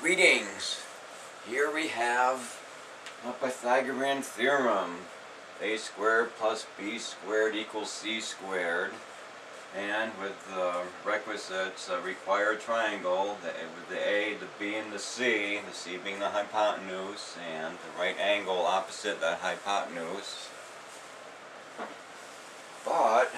Greetings. Here we have a Pythagorean theorem. a squared plus b squared equals c squared. And with the requisites, a required triangle, the, with the a, the b, and the c, the c being the hypotenuse, and the right angle opposite that hypotenuse. But,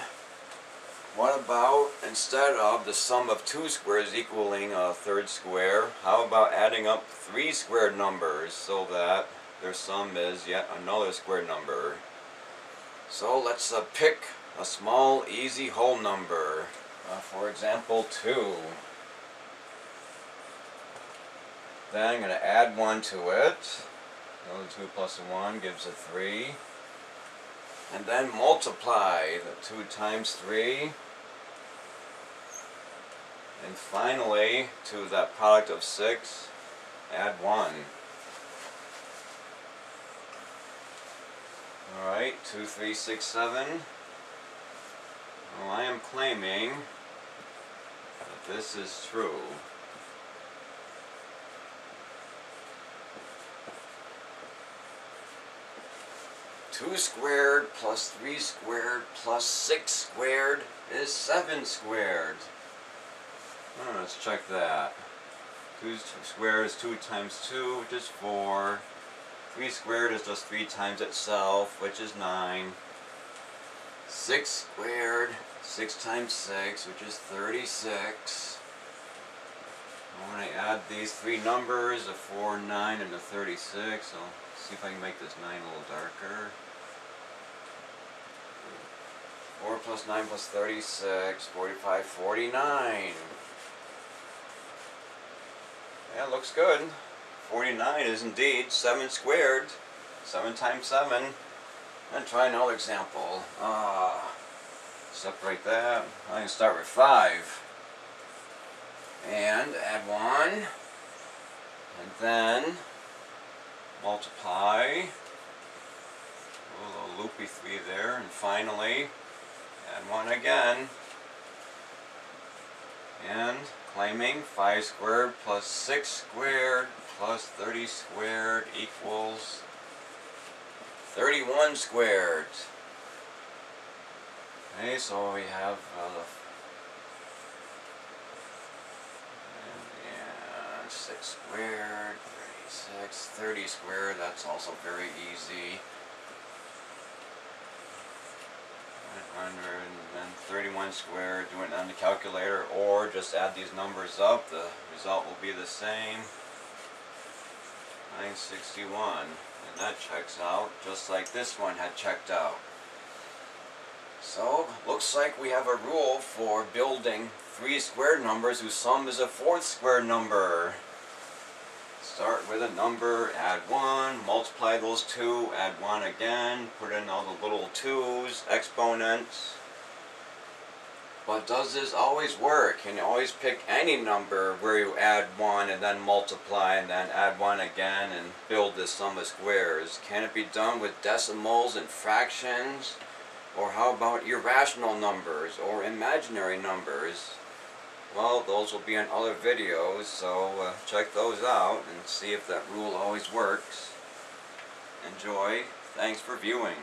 what about, instead of the sum of two squares equaling a third square, how about adding up three squared numbers so that their sum is yet another square number? So let's uh, pick a small, easy whole number. Uh, for example, 2. Then I'm going to add 1 to it. So 2 plus 1 gives a 3 and then multiply the 2 times 3 and finally to that product of 6 add 1 alright 2 3 6 7 well I am claiming that this is true 2 squared plus 3 squared plus 6 squared is 7 squared. Oh, let's check that. 2 squared is 2 times 2, which is 4. 3 squared is just 3 times itself, which is 9. 6 squared, 6 times 6, which is 36. When I add these three numbers, a 4, 9, and a 36, I'll see if I can make this 9 a little darker. 4 plus 9 plus 36, 45, 49. Yeah, looks good. 49 is indeed 7 squared. 7 times 7. And try another example. Uh, separate that. I can start with 5. And add 1. And then multiply. A little loopy 3 there. And finally, and one again. And claiming 5 squared plus 6 squared plus 30 squared equals 31 squared. Okay, so we have uh, and, 6 squared, 36, 30 squared, that's also very easy. 131 squared, do it on the calculator, or just add these numbers up, the result will be the same. 961, and that checks out, just like this one had checked out. So, looks like we have a rule for building three square numbers whose sum is a fourth square number. Start with a number, add 1, multiply those two, add 1 again, put in all the little 2's, exponents. But does this always work? Can you always pick any number where you add 1 and then multiply and then add 1 again and build this sum of squares? Can it be done with decimals and fractions? Or how about irrational numbers or imaginary numbers? Well, those will be in other videos, so uh, check those out and see if that rule always works. Enjoy. Thanks for viewing.